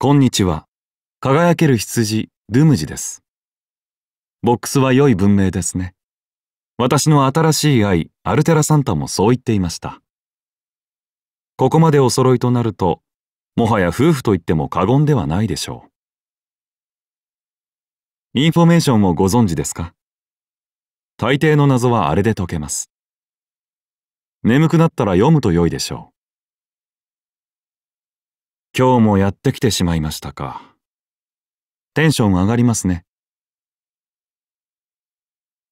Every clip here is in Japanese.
こんにちは。輝ける羊、ドゥムジです。ボックスは良い文明ですね。私の新しい愛、アルテラサンタもそう言っていました。ここまでお揃いとなると、もはや夫婦と言っても過言ではないでしょう。インフォメーションをご存知ですか？大抵の謎はあれで解けます。眠くなったら読むと良いでしょう。今日もやってきてしまいましたか。テンション上がりますね。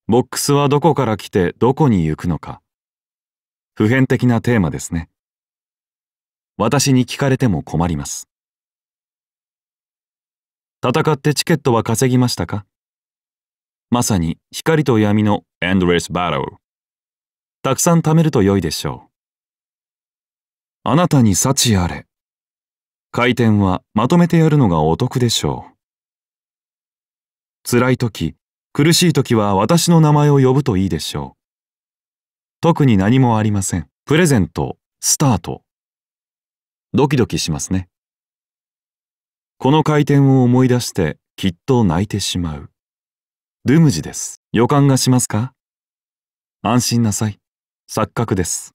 ボックスはどこから来てどこに行くのか。普遍的なテーマですね。私に聞かれても困ります。戦ってチケットは稼ぎましたかまさに光と闇のエンドレスバトル。たくさん貯めると良いでしょう。あなたに幸あれ。回転はまとめてやるのがお得でしょう。辛い時、苦しい時は私の名前を呼ぶといいでしょう。特に何もありません。プレゼント、スタート。ドキドキしますね。この回転を思い出してきっと泣いてしまう。ドゥムジです。予感がしますか？安心なさい。錯覚です。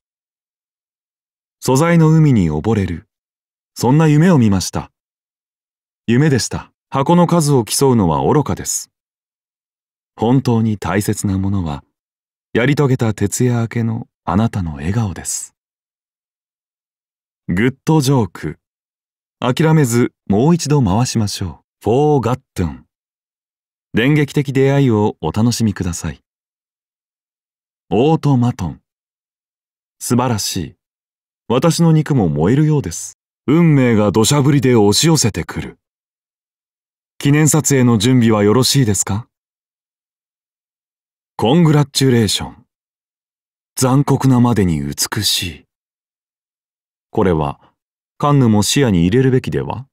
素材の海に溺れる。そんな夢を見ました。夢でした。箱の数を競うのは愚かです。本当に大切なものは、やり遂げた徹夜明けのあなたの笑顔です。グッドジョーク。諦めずもう一度回しましょう。フォーガットン。電撃的出会いをお楽しみください。オートマトン。素晴らしい。私の肉も燃えるようです。運命が土砂降りで押し寄せてくる。記念撮影の準備はよろしいですか？コングラッチュレーション。残酷なまでに美しい。これは、カンヌも視野に入れるべきでは？